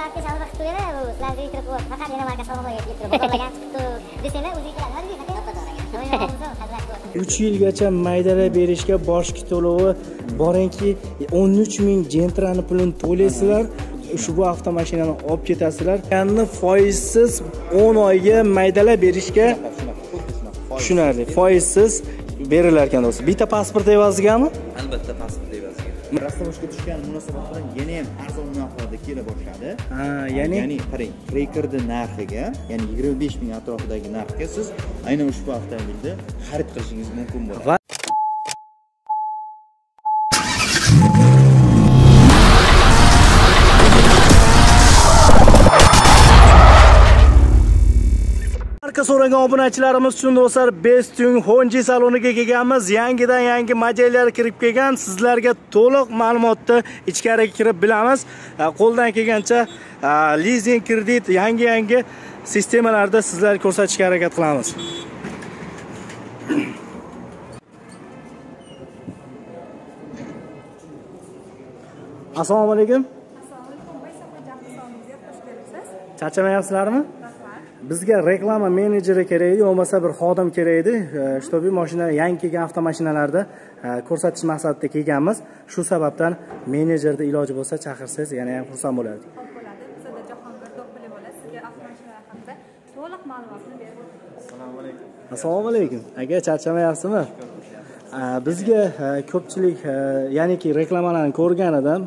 Belarusga salom qilib turadi, bu sizlarga kirib qo'yib, faqat yana marka salomlarga kelib turib, bozorlagan chiqibdi desanglar o'zi keladi. Nima deysiz? uch yilgacha maydalab berishga boshqa to'lovi boringki o'n uch ming jentrani pulini to'laysizlar ushbu avtomashinani olib ketasizlar yanni foizsiz o'n oyga maydalab berishga tushunarli foizsiz berilar ekan do'stlar bitta pasport evazigami albatta pasport rastovashga tushgan munosabat bilan yana ham arzon narxlarda kela boshladi. Ha ya'ni? Ya'ni qarang treykerni narxiga ya'ni yigirma besh ming atrofidagi narxga siz aynan ushbu avtomobilni xarid qilishingiz mumkin bo'ladi Marka so'ragan obunachilarimiz uchun do'stlar Bestune Honji saloniga kelganmiz. Yangidan yangi modellar kirib kelgan. Sizlarga to'liq ma'lumotni ichkariga kirib bilamiz. A, Qo'ldan kelgancha a, lizing kredit yangi-yangi sistemalarda sizlarga ko'rsatishga harakat qilamiz. Assalomu alaykum. Charchamayapsizlarmi? Bizga reklama menejeri kerak edi, bo'lmasa bir xodim kerak edi. Shtobi mashina yangi kelgan avtomashinalarda e, ko'rsatish maqsadida kelganmiz. Shu sababdan menejerni iloji bo'lsa chaqirsangiz yana ham xursand bo'lardik. Xo'p bo'ladi. Bizada Jahongir Do'qbilova sizga avtomashinalar haqida to'liq ma'lumotni beradi. Assalomu alaykum. Aka charchamayapsizmi? Bizga e, ko'pchilik e, ya'niki reklamalarni ko'rgan edim.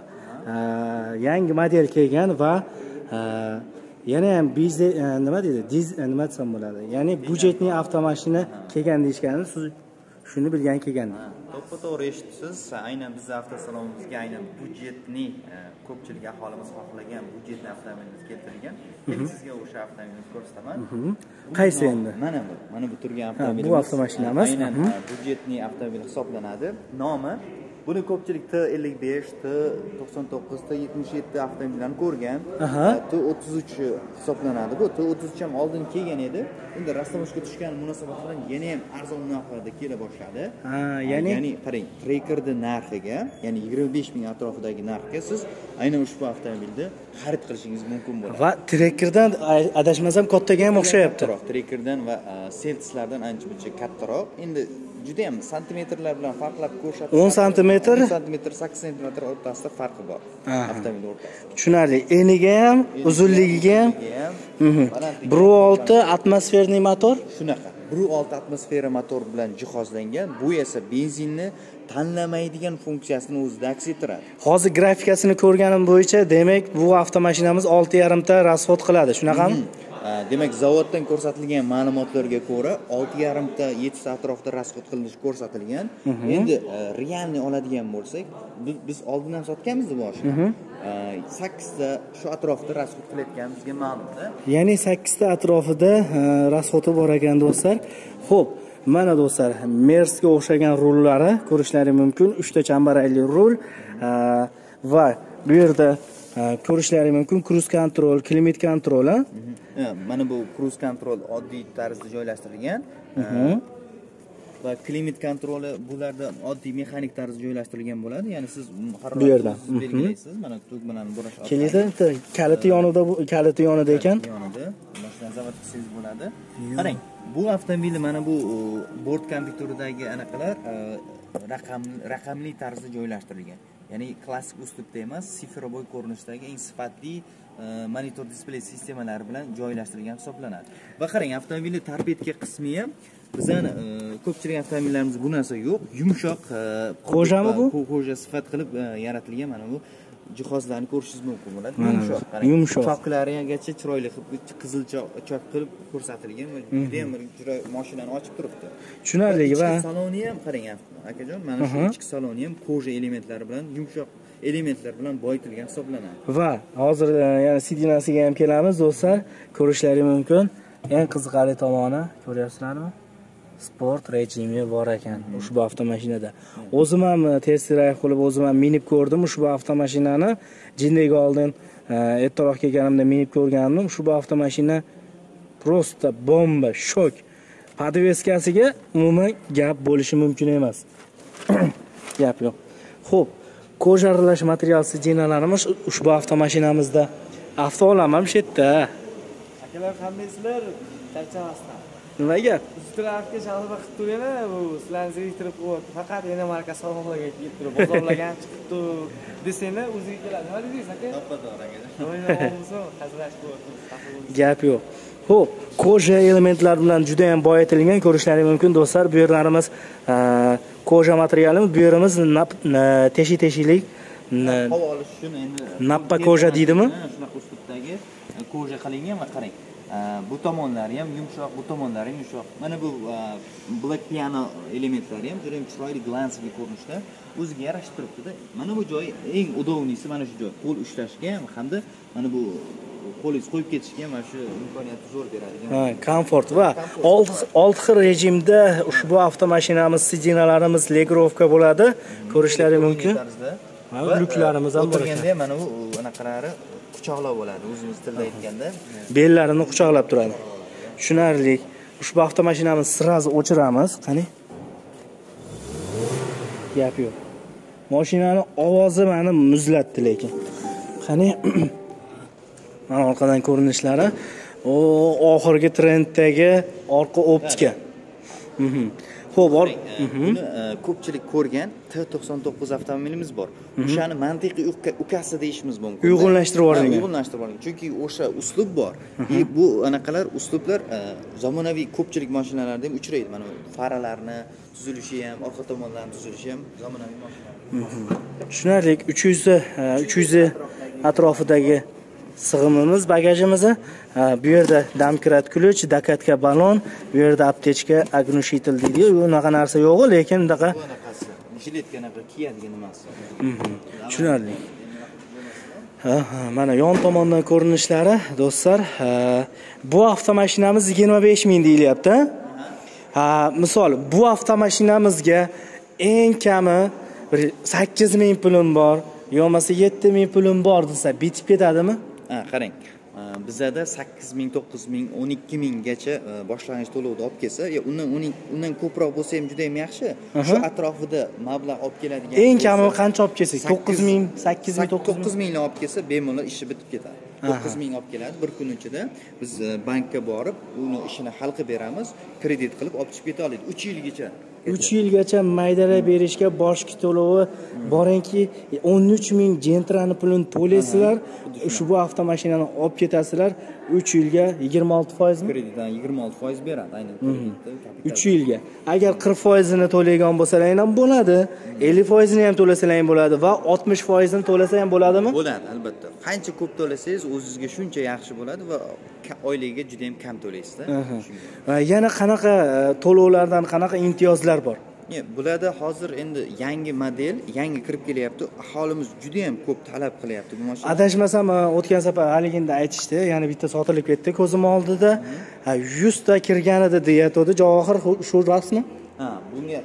E, Yangi model kelgan va yana ham e, nima deydi? Diz e, nima desam bo'ladi? Ya'ni budjetli avtomashina kelgan deyishgani, siz shuni bilgan kelgan. to'ppa to'g'ri eshitibsiz aynan bizni avtosalonimizga aynan budjetni e, ko'pchilik aholimiz xohlagan budjetli avtomobilimiz keltirilgan keling sizga o'sha avtomobilni ko'rsataman Qaysi endi? mana bu mana bu turgan avtomobilimiz bu avtomashinamiz. aynan Mhm. e, budjetli avtomobil hisoblanadi nomi buni ko'pchilik t ellik besh t to'qson to'qqiz t yetmish yetti avtomobillarni ko'rgan. E, t o'ttiz uch hisoblanadi. Bu t o'ttiz uch ham oldin kelgan edi. Endi rastamashga tushgan munosabat bilan yana ham arzon narxlarda kela boshladi. Ha, ya'ni? Ya'ni qarang treykerni narxiga ya'ni yigirma besh ming atrofidagi narxga siz aynan ushbu avtomobilni xarid qilishingiz mumkin bo'ladi. Va trekkerdan a- adashmasam kattaga ham o'xshayapti. trekerdan va seltislardan ancha muncha kattaroq. Endi juda ham santimetrlar bilan farqlab ko'rsatib 10 santimetr? 10 santimetr sakkiz santimetr o'rtasida farqi bor avtomobil o'rtasida Tushunarli. Eniga ham, uzunligiga ham Mhm. bir ham olti atmosferniy motor. shunaqa bir olti atmosfera motor bilan jihozlangan bu esa benzinni tanlamaydigan funksiyasini o'zida aks ettiradi Hozir grafikasini ko'rganim bo'yicha, demak, bu avtomashinamiz 6,5 ta rasxod qiladi. Shunaqami? A, demak zavoddan ko'rsatilgan ma'lumotlarga ko'ra olti yarimta yettita atrofida rasxod qilinishi ko'rsatilgan. Endi a, realniy oladigan bo'lsak bi- biz oldin ham sotganmiz boshida sakkizta shu atrofda rasxod qilayotganimizga ma'lumda Ya'ni 8 ta atrofida e, rasxoti bor ekan do'stlar. Xo'p, mana do'stlar, Mersga o'xshagan rullari ko'rishlaringiz mumkin. 3 ta chambarakli rul e, va bu yerda e, ko'rishlaringiz mumkin. Cruise control, ha? Ha, mana bu cruise control oddiy tarzda joylashtirilgan. Va klimat kontroli bularda oddiy mexanik tarzda joylashtirilgan bo'ladi. Ya'ni siz Bu yerdan. siz belgilaysiz. Mana tug bilan burash. Kelingda bitta kaliti yonida kaliti yonida ekan. yonida. Boshdan zavod qilsangiz bo'ladi. Qarang bu avtomobilni mana bu bort kompyuteridagi anaqalar e, raqam raqamli tarzda joylashtirilgan. Ya'ni klassik uslubda emas sifroboy ko'rinishdagi eng sifatli monitor displey sistemalari bilan joylashtirilgan hisoblanadi va qarang avtomobilni tarbetka qismi ham bizani e, ko'pchilik avtomobillarimizda bu narsa yo'q yumshoq e, Qo'jami bu? qo'ja sifat qilib e, yaratilgan mana bu jihozlarni ko'rishingiz mumkin bo'ladi yumshoq qarang. yumshoq. choklarigacha chiroyli qilib qizil cho- chop qilib ko'rsatilgan va juda ham bir chiroy mashinani ochib turibdi Tushunarli va ichki saloni ham qarang akajon mana shu ichki saloni ham koja elementlari bilan yumshoq elementlar bilan boyitilgan hisoblanadi va hozir e, yana sidinasiga ham kelamiz do'stlar. Ko'rishlaringiz mumkin. Eng qiziqarli tomoni ko'ryapsizlarmi? Sport rejimi bor ekan ushbu avtomashinada. O'zim ham e, test drive qilib o'zim ham minib ko'rdim ushbu avtomashinani. Jindaga oldin ertaroq kelganimda minib ko'rgandim. Ushbu avtomashina просто bomba, shok. Podveskasiga umuman gap bo'lishi mumkin emas. gap yo'q. Xo'p, koja aralash material sidinalarimiz ushbu avtomashinamizda. Avtoolam ham shu yerda. Akalar qandaysizlar charchamasdan. Nimaga ustrafga shalba qilib turinglar bu sizlarni zeriktirib qo'yapti faqat yana marka sog'liqlarga kelib turib bozorlagan chiqibdi desanglar o'ziga keladi. Nima dedingiz aka? To'ppa-to'g'ri aka gap yo'q. Ho'p koja elementlar bilan juda yam boyitilgan ko'rishlaringiz mumkin do'stlar. Bu yerlarimiz koja materiali bu yerimiz nap- na- teshi teshilik na- havo olish uchun endi Nappa koja deydimi? Shunaqa uslubdagi e, koja qilingan va qarang bu tomonlari ham yumshoq bu tomonlari ham yumshoq mana bu black piano elementlari ham juda ham chiroyli glansli ko'rinishda o'ziga yarashib turibdida mana bu joyi eng удобныйsi mana shu joy qo'l ushlashga ham hamda mana bu qo'lingiz qo'yib ketishga ham mana shu imkoniyatni zo'r beradigan Ha, komfort va olti xil rejimda ushbu avtomashinamiz sidinalarimiz legrovka bo'ladi ko'rishlaringiz mumkin lyuklarimiz ham bor o'tirganda mana bu anaqalari quchoqlab bo'ladi o'zimiz tilda aytganda. Bellarini quchoqlab turadi. Tushunarli. Ushbu avtomashinamizni сразу o'chiramiz. Qani? Gap yo'q. Mashinani ovozi mani muzlatdi lekin. Qani? Mana orqadan ko'rinishlari. Oxirgi trenddagi orqa optika. Ho'p or buni e, ko'pchilik ko'rgan T99 avtomobilimiz bor. O'shani mantiqiy uka- ukasi deyishimiz mumkin. Uyg'unlashtirib yuborilgan. uyg'unlashtirib yuborilgan chunki o'sha uslub bor. И bu anaqalar uslublar e, zamonaviy ko'pchilik mashinalarda ham uchraydi. Mana faralarni tuzilishi ham orqa tomonlarni tuzilishi ham zamonaviy mashinalar. Tushunarli. Uch yuzi uch yuzi atrofidagi sig'imimiz bagajimizni. Ha, bu yerda damkrat ключ dakatka balon bu yerda aptechka огнушитель deydi unaqa narsa yo'q lekin bunaqa bu anaqasi jiletka anaqa kiyadigan nimasi tushunarli. Mana yon tomondan ko'rinishlari do'stlar bu avtomashinamiz 25 ming deyilyapti misol bu avtomashinamizga eng kami bir 8 ming pulim bor yo bo'lmasa 7 ming pulim bor desa bitib ketadimi qarang. Bizada sakkiz ming to'qqiz ming o'n ikki minggacha boshlang'ich to'lovni olib kelsa undan undan ko'proq bo'lsa ham juda yam yaxshi shu atrofida mablag' olib keladigan eng kami qancha olib kelsak Sakkiz- 9 ming 8 ming 9 ming. to'qqiz mingni olib kelsa bemalol ishi bitib ketadi. To'qqiz ming olib keladi. Bir kun ichida biz e, bankka borib uni ishini hal qilib beramiz kredit qilib olib chiqib keta oladi uch yilgacha 3 yilgacha maydalab berishga boshqa to'lovi boringki 13 ming jentrani pulini to'laysizlar ushbu avtomashinani olib ketasizlar 3 yilga 26 foizmi kreditdan yigirma olti foiz beradi aynan kapital. 3 yilga. Agar 40 foizini to'lagan bo'lsalaring ham bo'ladi. 50 foizini ham to'lasalaring ham bo'ladi va 60 foizini to'lasa ham bo'ladimi? Bo'ladi albatta. Qancha ko'p to'lasangiz o'zingizga shuncha yaxshi bo'ladi va oyligiga juda yam kam to'laysizda yana qanaqa e, to'lovlardan qanaqa imtiyozlar bor. Ye, bularda hozir endi yangi model yangi kirib kelyapti. Aholimiz juda yam ko'p talab qilyapti bu mashina. Adashmasam e, o'tgan safar haligida aytishdi. Yana bitta sotilib ketdi ko'zim oldida. Ha, 100 ta kirgan edi deyatgandi javohir shu rostmi ha bunga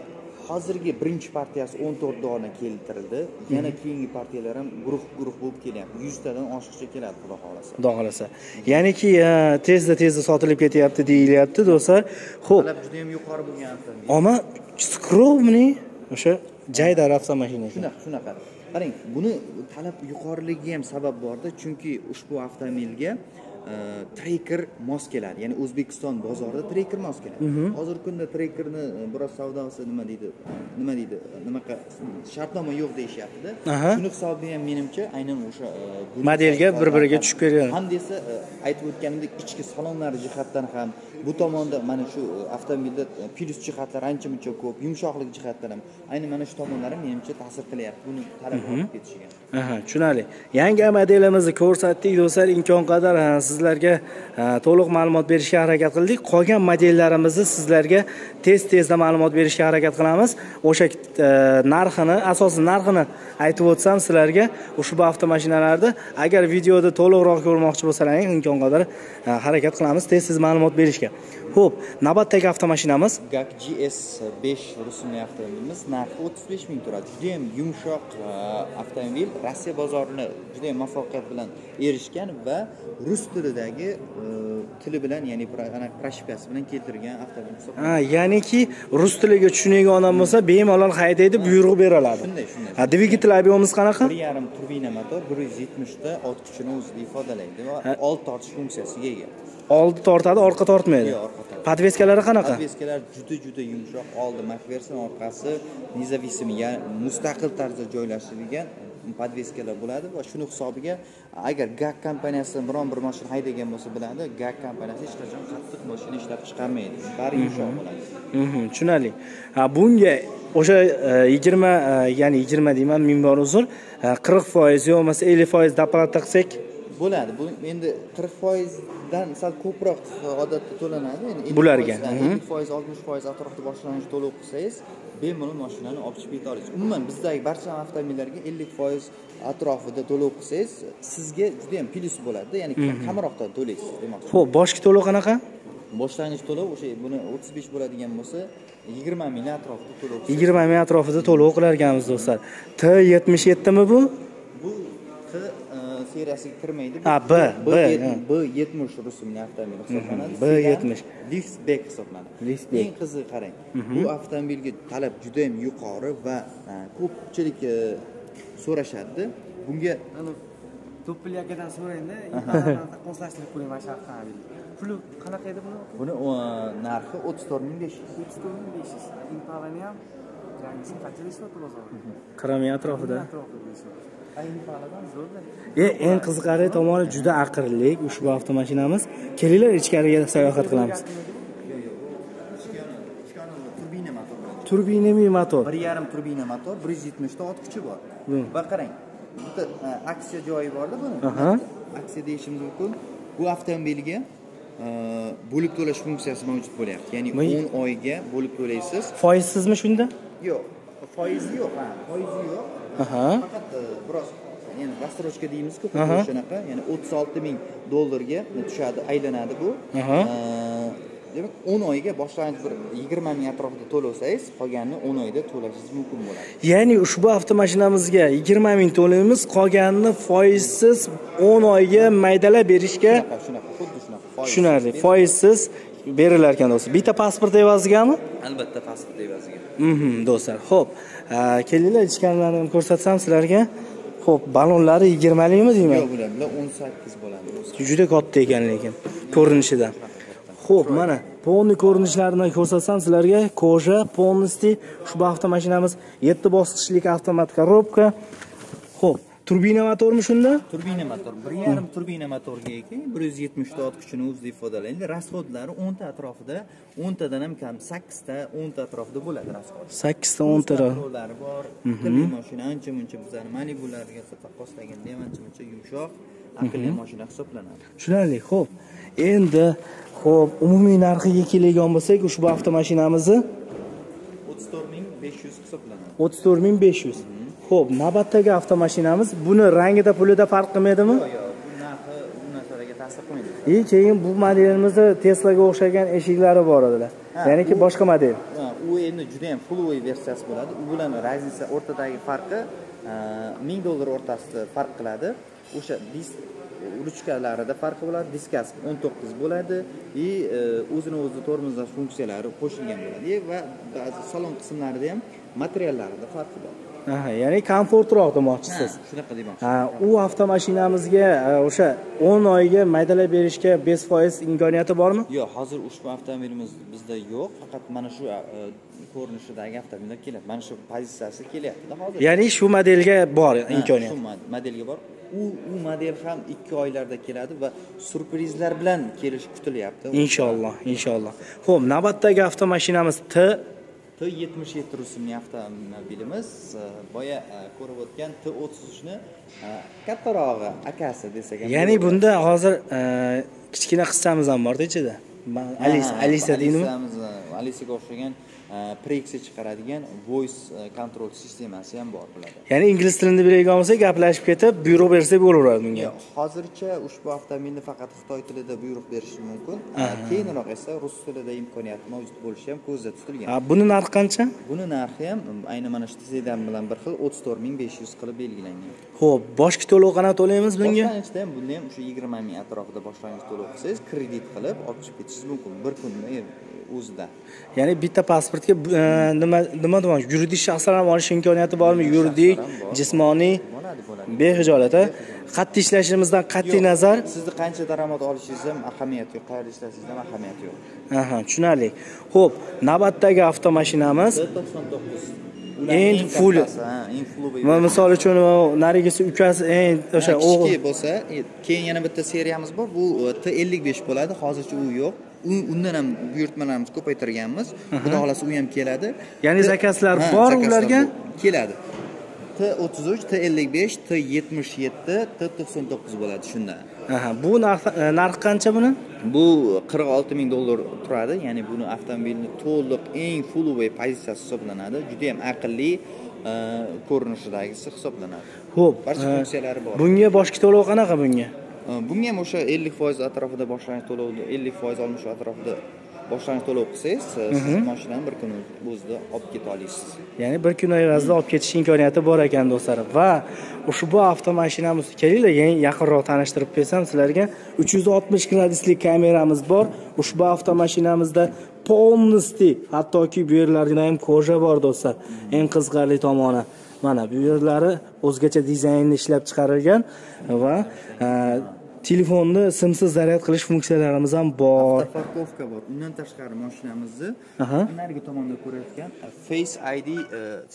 hozirgi birinchi partiyasi 14 dona keltirildi. Yana keyingi partiyalar ham guruh guruh bo'lib kelyapti. 100 tadan oshiqcha keladi xudo xohlasa. Xudo xohlasa. Ya'niki e, tezda tezda sotilib ketyapti deyilyapti do'stlar. Ho'p talab juda yam yuqori bo'lgan avtomobil Ama скромный o'sha jaydar avtomashina ekan. shunaqa shunaqa. Qarang buni talab yuqoriligi ham sabab borda chunki ushbu avtomobilga e, trekker mos keladi. Ya'ni o'zbekiston bozorida trekker mos keladi. Hozirgi kunda trekkerni e, biroz savdosi nima deydi nima deydi nimaqa shartnoma yo'q deyishyaptida. Shuni hisobiga ham menimcha aynan o'sha e, Modelga bir-biriga tushib kelgan. ham desa aytib o'tganimdek ichki salonlari jihatdan ham bu tomonda mana shu e, avtomobilda e, plyus jihatlar ancha muncha ko'p yumshoqlik jihatdan ham aynan mana shu tomonlari menimcha ta'sir qilyapti buni talab olib ketishiga Aha, tushunarli. Yangi modelimizni ko'rsatdik do'stlar, imkon qadar sizlarga to'liq ma'lumot berishga harakat qildik. Qolgan modellarimizni sizlarga tez-tezda ma'lumot berishga harakat qilamiz. O'sha e, narxini, asosan narxini aytib o'tsam sizlarga ushbu avtomashinalarni agar videoda to'liqroq ko'rmoqchi bo'lsalaring, imkon qadar ha, harakat qilamiz tez-tez ma'lumot berishga. Xo'p, navbatdagi avtomashinamiz? Gak gs5 rusumli avtomobilimiz narxi 35 ming turadi. Juda yam yumshoq e, avtomobil rossiya bozorini juda yam muvaffaqiyat bilan erishgan va rus tilidagi e, tili bilan ya'ni proshipkasi bilan keltirilgan avtomobil hisoblanadi. Ya'niki rus tiliga tushunadigan odam bo'lsa bemalol haydaydi buyruq beriladi shunday shunday. Ha dvigatel объемimiz qanaqa? Bir yarim turbina motor bir yuz yetmishta ot kuchini o'zida ifodalaydi va old tortish funksiyasiga ega oldi tortadi orqa tortmaydi. Yo'q, orqa tortadi. podveskalari qanaqa? Podveskalar juda juda yumshoq. Oldi makversin orqasi независимый ya'ni mustaqil tarzda joylashtirilgan podveskalar bo'ladi va shuni hisobiga agar gak kompaniyasidan biron bir mashina haydagan bo'lsa biladi gak kompaniyasi hech qachon qattiq mashina ishlab chiqarmaydi. Bari yumshoq bo'ladi. Mhm, tushunarli. Bunga o'sha e, yigirma e, ya'ni yigirma deyman ming bor uzr e, qirq foiz yo bo'lmasa ellik foiz doплата qilsak bo'ladi. Bu endi qirq foizdan sal ko'proq odatda to'lanadi. Endi Bularga, mhm. ellik foiz oltmish foiz atrofida boshlang'ich to'lov qilsangiz bemalol mashinani olib chiqib keta olasiz umuman bizdagi barcha avtomobillarga ellik foiz atrofida to'lov qilsangiz sizga juda yam plyus bo'ladida. Ya'ni kamroqdan to'laysiz demoqchi ho'p boshki to'lov qanaqa? Boshlang'ich to'lov o'sha buni o'ttiz besh bo'ladigan bo'lsa yigirma ming atrofida to'lov yigirma ming atrofida to'lov qilar ekanmiz do'stlar. T yetmish yettimi bu? Bu T e, seriyasiga kirmaydi. Ha, B, B. B 70 rusumli avtomobil hisoblanadi. B 70. Liftback hisoblanadi. Eng qizig'i qarang. Bu avtomobilga talab juda ham yuqori va ko'pchilik e, so'rashadi. Bunga To'ppil akadan so'rayda taqqoslashtirib qo'ying mana shu avtomobilni. Puli qanaqa edi buni? buni narxi 34500. 3500. Impalani ham yangisi qancha deyapti bozorda? qirq ming atrofida Atrofida. E eng qiziqarli tomoni juda aqlli ushbu avtomashinamiz. Kelinglar ichkariga sayohat qilamiz. Turbina motor. Turbinali motor bir yarim turbina motor 170 ta ot kuchi bor. Va qarang. Bitta e, aksiya joyi borda buni. Aksiya deyishimiz mumkin. Bu avtomobilga e, bo'lib to'lash funksiyasi mavjud bo'lyapti. Ya'ni. 10 oyga bo'lib to'laysiz. Foizsizmi shunda? Yo'q. Foizi yo'q ha. Foizi yo'q. Faqat e, biroz ya'ni рассрочка deymizku Aha. shunaqa ya'ni 36 ming dollarga tushadi aylanadi bu. Demak 10 oyga boshlang'ich bir 20 ming atrofida to'lasangiz qolganini 10 oyda to'lashingiz mumkin bo'ladi. Ya'ni ushbu avtomashinamizga yigirma ming to'laymiz qolganini foizsiz o'n oyga maydalab berishga shunaqa xuddi shunaqa tushunarli foizsiz berilar ekan do'stlar. Bitta pasport evazigami albatta pasport evaziga. Mhm do'stlar ho'p kelinglar ichkarilarini ham ko'rsatsam sizlarga ho'p ballonlari yigirmalikmi deyman. Yo'q bular bular 18 bo'ladi juda katta ekan lekin ko'rinishidan ho'p mana polniy ko'rinishlarini ko'rsatsam sizlarga koja полностью ushbu avtomashinamiz yetti bosqichlik avtomat коробка turbina motormi shunda? Turbina motor bir yarim turbina motorga ega bir yuz yetmishta ot kuchini o'zida ifodalaydi. Rasxodlari o'nta atrofida o'ntadan ham kam sakkizta o'nta atrofida bo'ladi rasxod. Sakkizta o'nta kontrollari bor aqlli mashina ancha muncha bizani malibularga taqqoslaganda ham ancha muncha yumshoq aqlli mashina hisoblanadi. Tushunarli ho'p endi ho'p umumiy narxiga keladigan bo'lsak ushbu avtomashinamizni o'ttiz to'rt ming besh yuz hisoblanadi. o'ttiz to'rt ming besh yuz ho'p navbatdagi avtomashinamiz. Buni rangida pulida farq qilmaydimi? Yo'q yo'q bu narxi bu narsalarga ta'sir qilmaydi. И keyin bu modelimizni teslaga o'xshagan eshiklari bor edilar ya'niki boshqa model. U endi juda ham full versiyasi bo'ladi. U bilan razница o'rtadagi farqi ming dollar o'rtasida farq qiladi. O'sha disk ruchkalarida farqi bo'ladi diskasi o'n to'qqiz bo'ladi и e, o'zini o'zi tormozlash funksiyalari qo'shilgan bo'ladi. Va ba'zi salon qismlarida ham materiallarida farqi bor Aha, ya'ni komfortroq demoqchisiz. Shunaqa demoqchi. Ha, u avtomashinamizga e, o'sha 10 oyga maydalab berishga 5% imkoniyati bormi? Yo'q hozir ushbu avtomobilimiz bizda yo'q faqat mana shu e, ko'rinishidagi avtomobillar keladi. Mana shu pozitsiyasi kelyaptida hozir. Ya'ni shu modelga bor imkoniyat. shu mod- modelga bor. U u model ham ikki oylarda keladi va surprizlar bilan kelishi kutilyapti. Inshaalloh inshaalloh. Ho'p navbatdagi avtomashinamiz t t yetmish yetti rusumli avtomobilimiz e, boya e, ko'rib o'tgan t o'ttiz uchni e, kattarog'i akasi desak ham ya'ni bunda hozir kichkina qizchamiz ham borda ichida. Alisa alisa deydimi E, alisaga o'xshagan preksi chiqaradigan voice e, control sistemasi ham bor bularda ya'ni ingliz tilini biladigan bo'lsak gaplashib ketib buyruq bersak bo'laveradi bunga. Yo'q, hozircha ushbu avtomobilni faqat xitoy tilida buyruq berishi mumkin. Keyinroq esa rus tilida imkoniyati mavjud bo'lishi ham ko'zda tutilgan. Buni narxi qancha? Buni narxi ham ayni mana shu sedan bilan bir xil o'ttiz to'rt ming besh yuz qilib belgilangan. Ho'p boshqa to'lov qanaqa to'laymiz bunga? Boshlangichda ham bunda ham o'sha yigirma ming atrofida boshlang'ich to'lov qilsangiz kredit qilib olib chiqib ketishingiz mumkin bir kunni o'zida ya'ni bitta pasportga e, nima nima deyman yuridik shaxslar ham olish imkoniyati bormi? Yuridik jismoniy behijolat a qat'iy ishlashimizdan qat'iy nazar. sizni qancha daromad olishingiz ham ahamiyati yo'q. Qayerda ishlasangiz ham ahamiyati yo'q. Aha tushunarli. Ho'p navbatdagi avtomashinamiz. To'qson to'qqiz. Eng va misol uchun narigisi ukasi eng o'sha o'g'il kichik bo'lsa e, keyin yana bitta seriyamiz bor. Bu t ellik besh bo'ladi. Hozircha u yo'q undan ham buyurtmalarimizni ko'paytirganmiz. Xudo xohlasa u ham keladi. Ya'ni zakazlar bor ularga? keladi. T o'ttiz uch t ellik besh t yetmish yetti t to'qson to'qqiz bo'ladi shundan. Aha bu narx- e, narxi qancha buni? Bu qirq olti ming dollar turadi. Ya'ni buni avtomobilni to'liq eng fullovый pozitsiyasi hisoblanadi. Juda yam aqlli e, ko'rinishidagisi hisoblanadi. Ho'p barcha e, funksiyalari bor. bunga boshqa to'lov qanaqa bunga bunga ham o'sha ellik foiz atrofida boshlang'ich to'lovni ellik foiz oltmish atrofida boshlang'ich to'lov qilsangiz siz mashinani bir kun o'zida olib keta olasiz ya'ni bir kun evaziga olib ketish imkoniyati bor ekan do'stlar va ushbu avtomashinamiz kelinglar yaqinroq tanishtirib bersam sizlarga 360 gradusli kameramiz bor ushbu avtomashinamizda полностью hattoki bu yerlarida ham koja bor do'stlar eng qiziqarli tomoni mana bu yerlari o'zgacha dizaynda ishlab chiqarilgan va telefonni simsiz zaryad qilish funksiyalarimiz ham bor. Parkovka bor. Undan tashqari mashinamizni narigi tomonda ko'rayotgan uh, face id uh,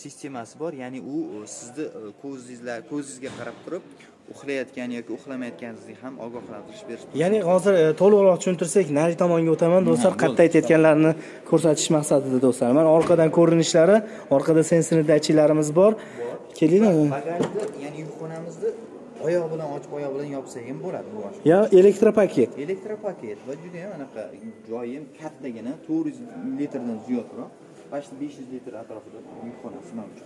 sistemasi bor. Ya'ni u uh, sizni ko'zingizlar ko'zingizga qarab turib uxlayotgan yoki uxlamayotganingizni ham ogohlantirish berish ya'ni hozir e, to'liqroq tushuntirsak nari tomonga o'taman do'stlar. qayerda aytayotganlarini ko'rsatish maqsadida do'stlar. Mana orqadan ko'rinishlari orqada sensorli datchiklarimiz bor. Kelinglar bagajni ya'ni yukxonamizni oyoq bilan ochib oyoq bilan yopsak ham bo'ladi bu mashina ya elektropaket. Elektropaket va juda ham anaqa joyi ham kattagina to'rt yuz litrdan ziyodroq. Почти besh yuz litr atrofida yukxonasi mavjud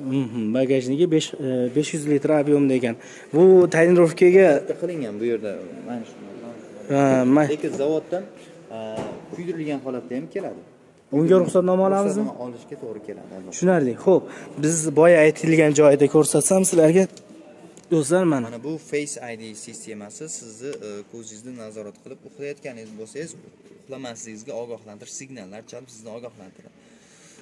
bagajniki besh- e, 500 litr объемda ekan bu tonirovkaga qilingan bu yerda mana shu lekin zavoddan kuydirilgan holatda ham keladi unga ruxsatnoma olamizmi olishga to'g'ri keladi tushunarli. Ho'p biz boya aytilgan joyida ko'rsatsam sizlarga do'stlar mana. Mana bu face id sistemasi sizni e, ko'zingizni nazorat qilib uxlayotganingiz bo'lsangiz uxlamasligingizga ogohlantirish signallar chalib sizni ogohlantiradi.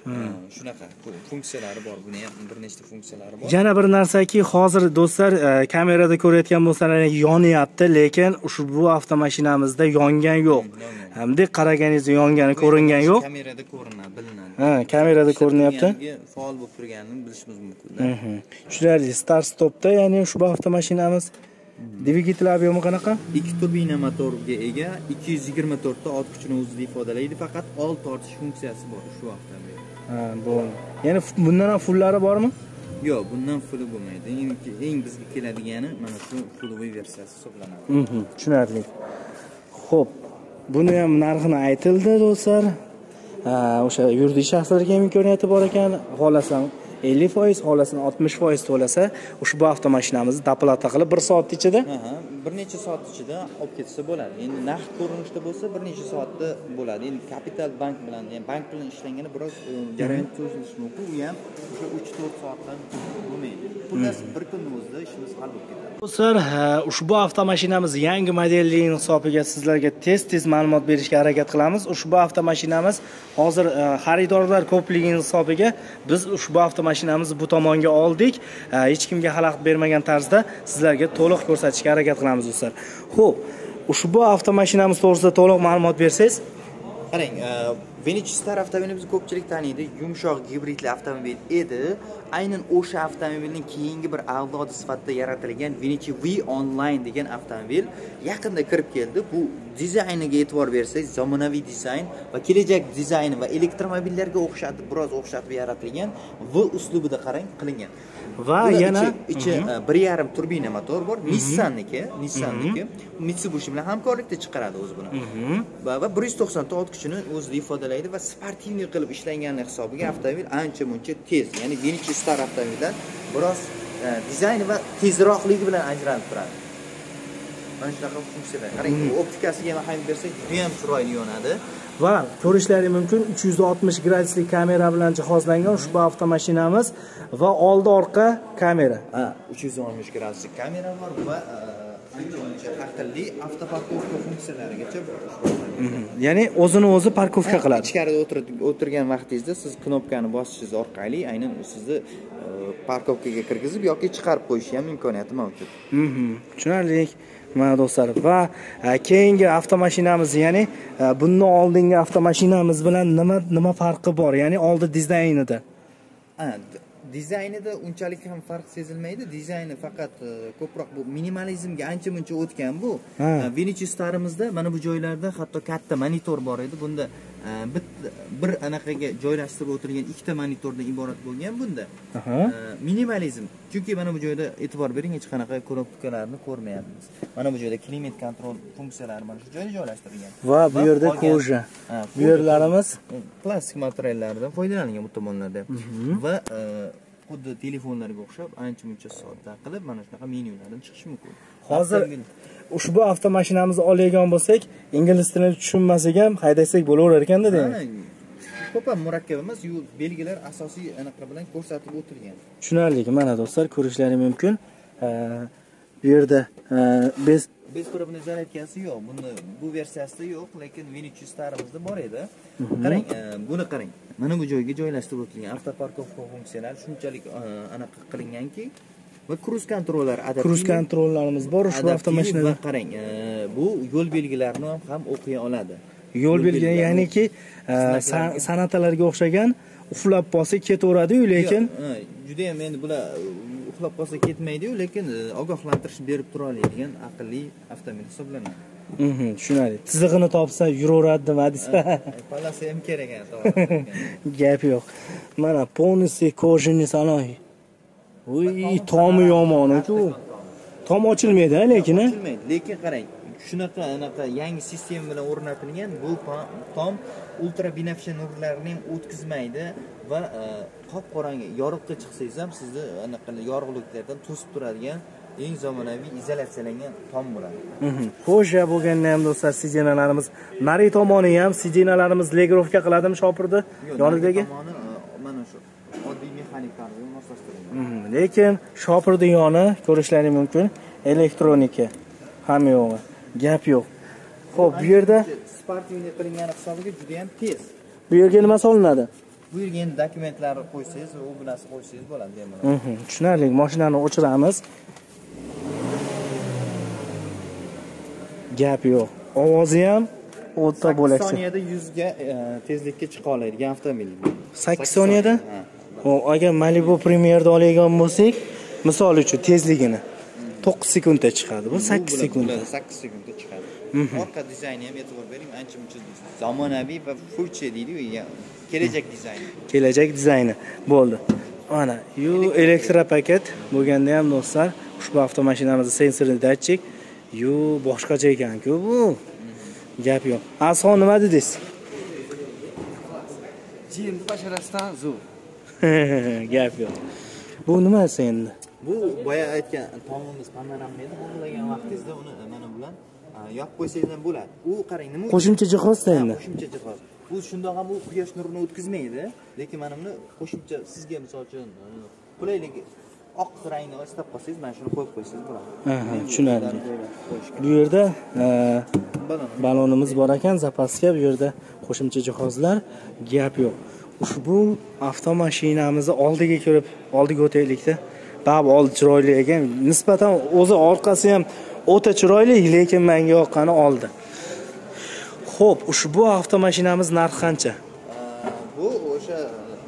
E, shunaqa fu- funksiyalari bor buni ham bir nechta funksiyalari bor. Yana bir narsaki hozir do'stlar e, kamerada ko'rayotgan bo'lsanglar yonyapti lekin ushbu avtomashinamizda yongan yo'q. Hamda qaraganinizda yongani ko'ringan yo'q. Kamerada ko'rinadi bilinadi ha kamerada ko'rinyapti. faol bo'lib turganini bilishimiz mumkin Mhm. tushunarli. Start stopda ya'ni ushbu avtomashinamiz dvigatel объемi qanaqa? Ikki turbina motorga ega 224 ta ot kuchini o'zida ifodalaydi. Faqat old tortish funksiyasi bor ushbu avtomobil ha bo'ldi ya'ni bundan ham fullari bormi? Yo'q bundan fulli bo'lmaydi. Eng, eng bizga keladigani mana shu fullowy versiyasi hisoblanadi. Mhm, tushunarli. Ho'p buni ham narxini aytildi do'stlar o'sha yuridik shaxslarga ham imkoniyati bor ekan xohlasam. 50 foiz xohlasam 60 foiz to'lasa ushbu avtomashinamizni doplata qilib bir soat ichida bir necha soat ichida olib ketsa bo'ladi. Endi naqd ko'rinishda bo'lsa bir necha soatda bo'ladi. Endi kapital bank bilan ya'ni bank bilan ishlangani biroz e, jarayon cho'zilishi mumkin. U ham o'sha uch to'rt soatdan bo'lmaydi. Xullas bir kunni o'zida ishimiz hal bo'lib ketadi. Do'stlar ha, ushbu avtomashinamiz yangi modelning hisobiga sizlarga tez tez ma'lumot berishga harakat qilamiz. Ushbu avtomashinamiz hozir e, xaridorlar ko'pligini hisobiga biz ushbu mashinamizni bu tomonga oldik. Hech kimga xalaqit bermagan tarzda sizlarga to'liq ko'rsatishga harakat qilamiz do'stlar. Ho'p ushbu avtomashinamiz to'g'risida to'liq ma'lumot bersangiz? Qarang Vinci Star avtomobilimizni ko'pchilik taniydi. Yumshoq gibridli avtomobil edi. Aynan o'sha avtomobilning keyingi bir avlodi sifatida yaratilgan Vinci V Online degan avtomobil yaqinda kirib keldi. Bu dizayniga e'tibor bersangiz zamonaviy dizayn va kelajak dizayni va elektromobillarga o'xshatib biroz o'xshatib yaratilgan V uslubida qarang qilingan. Va yana ichi, ichi e, bir yarim turbina motor bor. Nissanniki Nissanniki. Mitsubishi bilan hamkorlikda chiqaradi o'zi buni. Va 190 ta ot kuchini o'zida ifodalagan ishlaydi va sportivniy qilib ishlangani hisobiga avtomobil ancha muncha tez ya'ni Vinci Star avtomobildan biroz e, dizayni va tezroqligi bilan ajralib turadi. Mana shunaqa funksiyalar. Qarang optikasiga ham ahamiyat bersak juda ham chiroyli yonadi. Va ko'rishlari mumkin 360 gradusli kamera bilan jihozlangan ushbu avtomashinamiz va oldi orqa kamera. Ha 360 gradusli kamera bor va e, ancha aqlli avtoparkovka funksiyalarigacha bor avtomobil. ya'ni o'zini o'zi parkovka qiladi. ichkarida o'tirgan vaqtingizda siz knopkani bosishingiz orqali aynan sizni e, parkovkaga kirgizib yoki chiqarib qo'yishi ham imkoniyati mavjud. Mhm, tushunarli mana do'stlar. Va e, keyingi avtomashinamiz ya'ni e, bundan oldingi avtomashinamiz bilan nima nima farqi bor? Ya'ni oldi dizaynida dizaynida unchalik ham farq sezilmaydi. Dizayni faqat e, ko'proq bu minimalizmga ancha muncha o'tgan bu. E, Vinci starimizda mana bu joylarda hatto katta monitor bor edi. Bunda e, bitta bir anaqaga joylashtirib o'tilgan ikkita monitordan iborat bo'lgan bunda. Minimalizm. Chunki mana bu joyda e'tibor bering hech qanaqa knopkalarni ko'rmayapmiz. Mana bu joyda klimat kontrol funksiyalari mana shu joyda joylashtirilgan. Va bu yerda koja bu yerlarimiz? plastik materiallardan foydalanilgan bu tomonlarda. Va e, xuddi telefonlarga o'xshab ancha muncha sodda qilib mana shunaqa menyulardan chiqish mumkin. Hozir ushbu avtomashinamizni oladigan bo'lsak ingliz tilini tushunmasak ham haydasak bo'laverar ekanda demak ko'p ham murakkab emas belgilar asosiy anaqa bilan ko'rsatib o'tilgan. Tushunarli mana do'stlar ko'rishlari mumkin. Bu yerda e, bez bespробный zaryadkasi yo'q buni bu versiyasida yo'q lekin Vinci starimizda bor edi. Qarang e, buni qarang. Mana bu joyga joylashtirib o'tilgan avtoparkovka funksiyalari shunchalik e, anaqa qilinganki va kruz kontroller adaptiv kruz kontrollarimiz bor ushbu avtomashinada qarang e, bu yo'l belgilarini ham o'qiy oladi. Yo'l belgilari ya'niki san- san'atalarga o'xshagan uflab qolsa ketaveradiyu lekin Yo'q, ha, judayam endi bular uxlab qolsa ketmaydiyu lekin e, ogohlantirish berib tura oladigan aqlli avtomobil hisoblanadi. Mhm, tushunarli. Tizig'ini topsa yuraveradi nima desa palasi ham kerak gap yo'q. Mana полностью кожаный salon tomi yomon-ku tom ochilmaydi lekin? Ochilmaydi, lekin qarang shunaqa anaqa yangi sistema bilan o'rnatilgan bu tom ultra binafsha nurlarni ham o'tkazmaydi va e, qop qorong'i yorug'ga chiqsangiz ham sizni anaqa yorug'liklardan to'sib turadigan eng zamonaviy izolyatsiyalangan tom bo'ladi. Mhm. Xo'ja bo'lganda ham do'stlar sidinalarimiz nari tomoni ham sidinalarimiz legirovka qiladimi shopirni yonidagi? e, mana shu oddiy mexanik tarzda moslashtirilgan Mhm, lekin shopirni yoni ko'rishlari mumkin. Elektronika. Hamma yo'g'i gap yo'q. Ho'p bu yerda sportivniy qilingani hisobiga juda ham tez. Bu yerga nima solinadi? Bu yerga endi dokumentlarni qo'ysangiz u bu narsa qo'ysangiz bo'ladi bemalol Mhm, tushunarli. Mashinani o'chiramiz. Gap yo'q. Ovozi ham o'ta sakkiz bo'lakcha soniyada yuzga e, tezlikka chiqa oladigan avtomobil sakkiz soniyada agar malibu premierda oladigan bo'lsak misol uchun tezligini to'qqiz sekundda chiqadi bu sakkiz sekundda sakkiz sekundda chiqadi. Orqa dizayni ham e'tibor bering ancha muncha zamonaviy va future deydiyu ya- kelajak dizayni kelajak dizayni bo'ldi. Mana yu elektropaket bo'lganda ham do'stlar ushbu avtomashinamizda sensorli datchik yu boshqacha ekanku bu. Gap yo'q. Asho nima dedingiz? Jiyinni basharasidan zo'r. gap yo'q. Bu nimasi endi bu boya aytgan tomimiz panorama edi bu ulagan vaqtingizda uni mana bilan a, yopib qo'ysangiz ham bo'ladi. U qarang nima qo'shimcha jihozda endi. qo'shimcha jihoz. Bu shundoq ham u quyosh nurini o'tkazmaydi lekin mana buni qo'shimcha sizga misol uchun e, qulaylik oq rangni istab qolsangiz mana shuni qo'yib qo'ysangiz bo'ladi. Tushunarli. bu yerda e, balon. balonimiz bor ekan zapaska bu yerda qo'shimcha jihozlar gap yo'q. Ushbu avtomashinamizni oldiga kirib oldiga o'taylikda baribir old chiroyli ekan. Nisbatan o'zi orqasi ham o'ta chiroyli lekin menga yoqqani oldi. Ho'p ushbu avtomashinamiz narxi qancha? Bu o'sha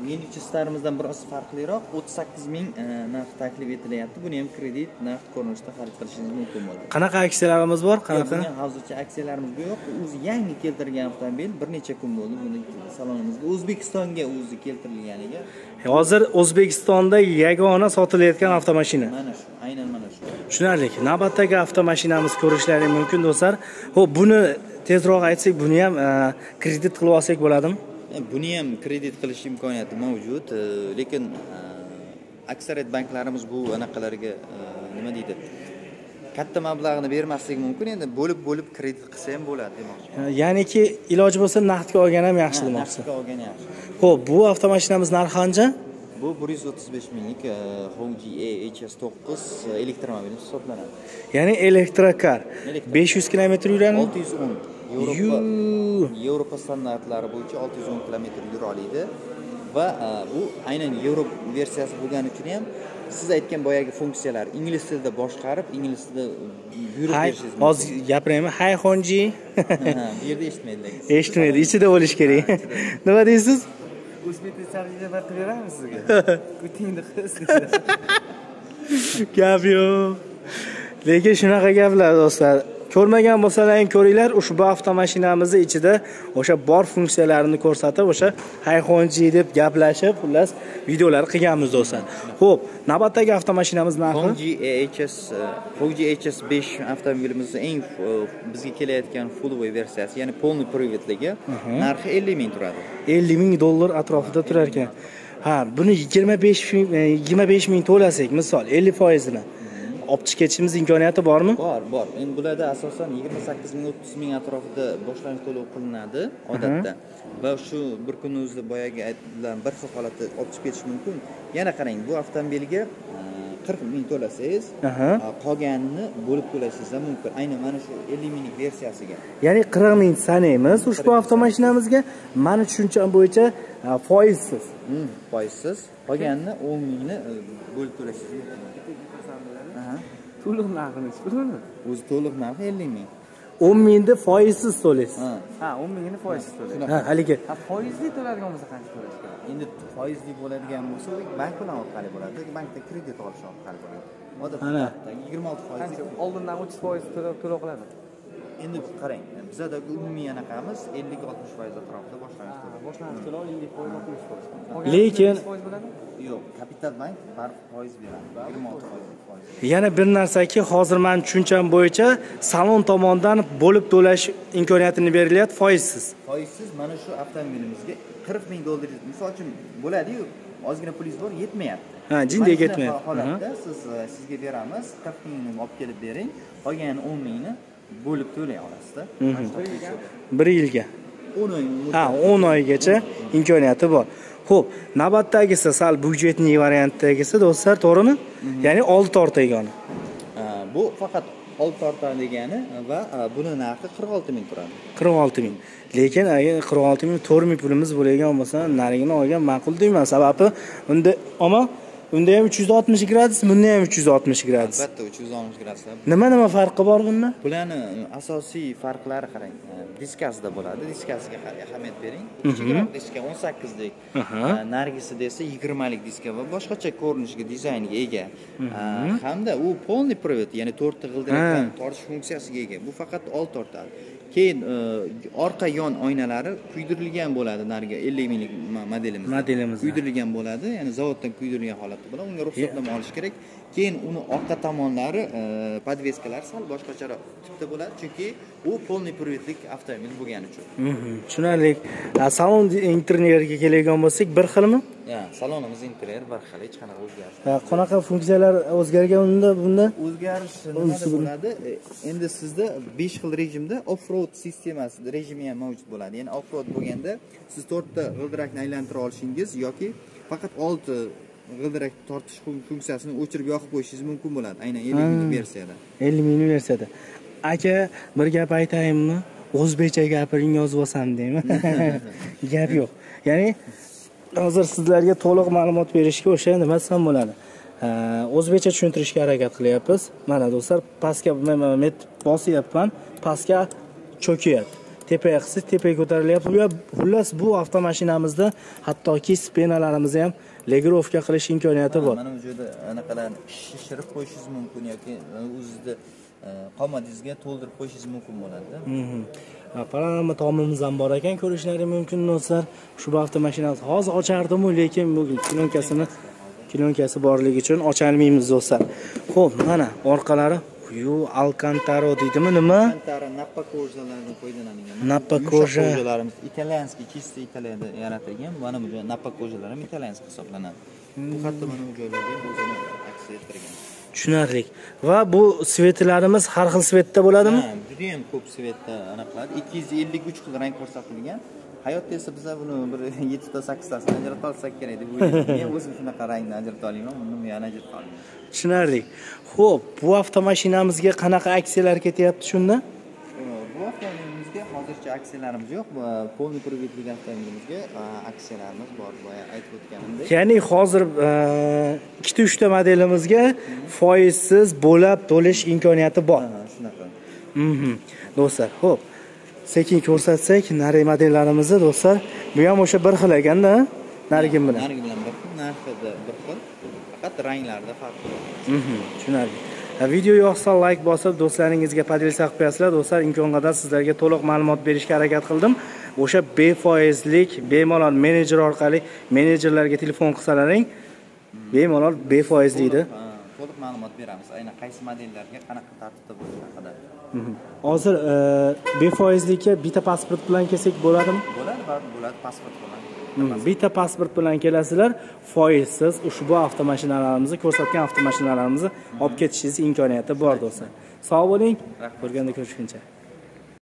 Vinci starimizdan biroz farqliroq. 38 ming e, narx taklif etilyapti buni ham kredit naqd ko'rinishda xarid qilishingiz mumkin bo'ladi qanaqa aksiyalarimiz bor? Qanaqa? Hozircha aksiyalarimiz yo'q. O'zi yangi keltirilgan avtomobil bir necha kun bo'ldi. Buni salonimizga o'zbekistonga o'zi keltirilganiga. Hozir o'zbekistonda yagona sotilayotgan avtomashina. Mana shu aynan mana shu. Tushunarli. Navbatdagi avtomashinamiz ko'rishlari mumkin do'stlar. Ho'p buni tezroq aytsak buni ham e, kredit qilib olsak bo'ladimi? E, buni ham kredit qilish imkoniyati mavjud e, lekin e, aksariyat banklarimiz bu anaqalarga e, nima deydi katta mablag'ni bermasligi mumkin endi bo'lib bo'lib kredit qilsa ham bo'ladi demoqchi. Ya'niki iloji bo'lsa naqdga olgan ham yaxshi demoqchi. naqdga olgan yaxshi. Ho'p bu avtomashinamiz narxi qancha bu bir yuz o'ttiz besh minglik Honda hs to'qqiz elektromobil hisoblanadi. Ya'ni elektrokar. Elektro. 500 kilometr yuradimi olti yuz o'n yevropa yevropa standartlari bo'yicha olti yuz o'n kilometr yura oladi va e, bu aynan yevropa versiyasi bo'lgani uchun ham siz aytgan boyagi funksiyalar ingliz tilida boshqarib ingliz tilida buyruq berishingiz hozir gapiraymi hay xonji. Ha, bu yerda eshitmaydi lekin. eshitmaydi ichida bo'lishi kerak. Nima deysiz? Qilib beramiz sizga? Kutingni qiz. Gap yo'q. Lekin shunaqa gaplar do'stlar ko'rmagan bo'lsalaring ko'ringlar ushbu avtomashinamizni ichida o'sha bor funksiyalarini ko'rsatib o'sha hayxonji deb gaplashib xullas videolar qilganmiz do'stlar. Ho'p navbatdagi avtomashinamiz narxi? Honda HS e, Honda HS 5 avtomobilimizni eng e, bizga kelayotgan full versiyasi ya'ni полный приводligi narxi 50 ming turadi. 50 ming dollar atrofida turar ekan ha buni 25 ming e, 25 ming to'lasak misol 50 foizini olib chiqib ketishimiz imkoniyati bormi? Bor bor. Endi bularda asosan 28 ming 30 ming atrofida boshlanish to'lov qilinadi odatda. Va shu bir kunni o'zida boyagi aytgan bir xil holatda olib chiqib ketish mumkin. Yana qarang bu avtomobilga e, 40 ming to'lasangiz e, qolganini bo'lib to'lashingiz ham mumkin. Aynan mana shu 50 minglik versiyasiga. Ya'ni 40 ming sanaymiz ushbu avtomashinamizga. Mani tushuncham bo'yicha e, foizsiz. Foizsiz. Qolganini 10 mingni bo'lib to'lashingiz mumkin Aha. To'liq narxini pulini o'zi to'liq narxi 50 ming. 10 mingni foizsiz to'laysiz ha. Ha o'n mingini foizsiz to'laydi ha haligi. Ha foizli to'laydigan bo'lsa qancha to'lash kerak endi foizli bo'ladigan bo'lsa u bank bilan orqali bo'ladi bankda kredit olish orqali bo'ladi. Odatda yigirma olti foiz qancha? Oldindan o'ttiz foiz to'lov qiladi endi qarang bizadagi umumiy anaqamiz ellik oltmish foiz atrofida boshlanish to'lov boshlanish to'lov ellik foiz oltmish foiz Lekin- yo'q kapital bank baribir foiz beradi yigirma olti foiz yana bir narsaki hozir mani tushuncham bo'yicha salon tomonidan bo'lib to'lash imkoniyatini berilyapti foizsiz. Foizsiz mana shu avtomobilimizga qirq ming dollar misol uchun bo'ladiyu ozgina pulingiz bor yetmayapti. Ha, jindek yetmayapti. holatda siz sizga beramiz qirq mingni olib kelib bering qolgan o'n mingni bo'lib to'lay olasizda. Bir yilga. O'n oy ha 10 oygacha imkoniyati bor. Ho'p navbatdagisi sal byudjetniy variantdagisi do'stlar to'g'rimi? Ya'ni oldi tortagani Ha, bu faqat old tortadi degani va buni narxi qirq olti ming turadi. 46 ming. Lekin agar 46 ming 4 ming pulimiz bo'lgan bo'lsa narigini olgan ma'qul deyman. Sababi unda ammo unda ham 360 gradus bunda ham 360 gradus albatta uch yuz oltmish gradusda nima nima farqi bor bunda? Bularni asosiy farqlari qarang. E, diskasida bo'ladi. Diskasiga ahamiyat bering. Diska o'n sakkizlik. Aha. e, nargisida esa yigirmalik diska va boshqacha ko'rinishga dizaynga ega. E, hamda u полный привод ya'ni to'rtta g'ildirakdan Ha. tortish funksiyasiga ega. Bu faqat old tortadi keyin e, orqa yon oynalari kuydirilgan bo'ladi narigi ellik minglik mo- modelimizda Modelimizda. kuydirilgan bo'ladi ya'ni zavoddan kuydirilgan holatda bo'ladi. Unga ruxsatnoma olish kerak. Keyin uni orqa tomonlari e, podveskalari sal boshqacharoq tipda bo'ladi. Chunki u полный приводlik avtomobil bo'lgani uchun. Mhm, tushunarli. Salon internerga keladigan bo'lsak bir xilmi salonimiz interyer bir xil hech qanaqa o'zgarish qanaqa funksiyalar o'zgargan unda bunda? O'zgarish nimada bo'ladi? E, endi sizda 5 xil rejimda off road sistemasi rejimi ham mavjud bo'ladi. Ya'ni off road bo'lganda siz to'rtta g'ildirakni aylantira olishingiz yoki faqat olti g'ildirak tortish fun- funksiyasini o'chirib yoqib qo'yishingiz mumkin bo'ladi aynan 50 ming versiyada 50 ming versiyada aka bir gap aytayinmi o'zbekcha gapiring yozib olsam deymi? Gap yo'q. Ya'ni hozir sizlarga to'liq ma'lumot berishga o'sha nima desam bo'ladi. Ha, o'zbekcha tushuntirishga harakat qilyapmiz. Mana do'stlar pastga men bosyapman pastga cho'kyapti tepaga qilsak tepaga ko'tarilyapti. Xullas bu avtomashinamizda hattoki spenalarimizni ham legirovka qilish imkoniyati bor. Mana bu joyda anaqalarni shishirib qo'yishingiz mumkin yoki o'zizni e, qomatingizga to'ldirib qo'yishingiz mumkin bo'ladida. Mhm. Panorama tomimiz ham bor ekan ko'rishlari mumkin do'stlar ushbu avtomashinamiz hozir ochardimu lekin bu plyonкасini plyonкасы borligi uchun ocholmaymiz do'stlar ho'p mana orqalari yu alcantaro deydimi nima nappa ko'rjalardan foydalanilgan. Nappa koja. italyanskiy, чисто Italiyada yaratilgan. Mana bu nappa ko'jalar ham italyanskiy hisoblanadi. Bu hatto mana bu joylarga o'zini aks ettirgan. Tushunarli va bu svetlarimiz har xil svetda bo'ladimi Ha, juda ham ko'p svetda anaqa qiladi. 253 xil rang ko'rsatilgan. Hayotda esa biza buni bir 7 ta 8 tasini ajrata olsak kerak deb o'ylayman. Men o'zim shunaqa rangni ajrata olaman, buni men yana ajrata olmayman. tushunarli ho'p bu avtomashinamizga qanaqa aksiyalar ketyapti shunda hozircha aksiyalarimiz yo'q. Polniy privetlik avtomobilimizga aksiyalarimiz bor. Boya aytib o'tganimdek. ya'ni hozir e, ikkita uchta modelimizga foizsiz bo'lab to'lish imkoniyati bor shunaqa. Mhm. do'stlar ho'p sekin ko'rsatsak narigi modellarimizni do'stlar bu ham o'sha bir xil ekanda narigi bilan Narigi bilan bir xil, narxida bir xil. Faqat ranglarda farq bor. Mhm, tushunarli Ha, video yoqsa layk bosib do'stlaringizga podelsa qilib qo'yasizlar do'stlar imkon qadar sizlarga to'liq ma'lumot berishga harakat qildim o'sha befoizlik bemalol menejer orqali menejerlarga telefon qilsalaring bemalol befoizlikda To'liq ma'lumot beramiz. Aynan qaysi modellarga qanaqa tartibda bo'lishi haqida. Hozir e, befoizlikka bitta pasport bilan kelsak bo'ladimi Bo'ladi, bo'ladi, pasport bo'ladi. Bitta pasport bilan kelasizlar foizsiz ushbu avtomashinalarimizni ko'rsatgan avtomashinalarimizni olib ketishingiz imkoniyati bor do'stlar. Sog' bo'ling. Ko'rganda ko'rishguncha.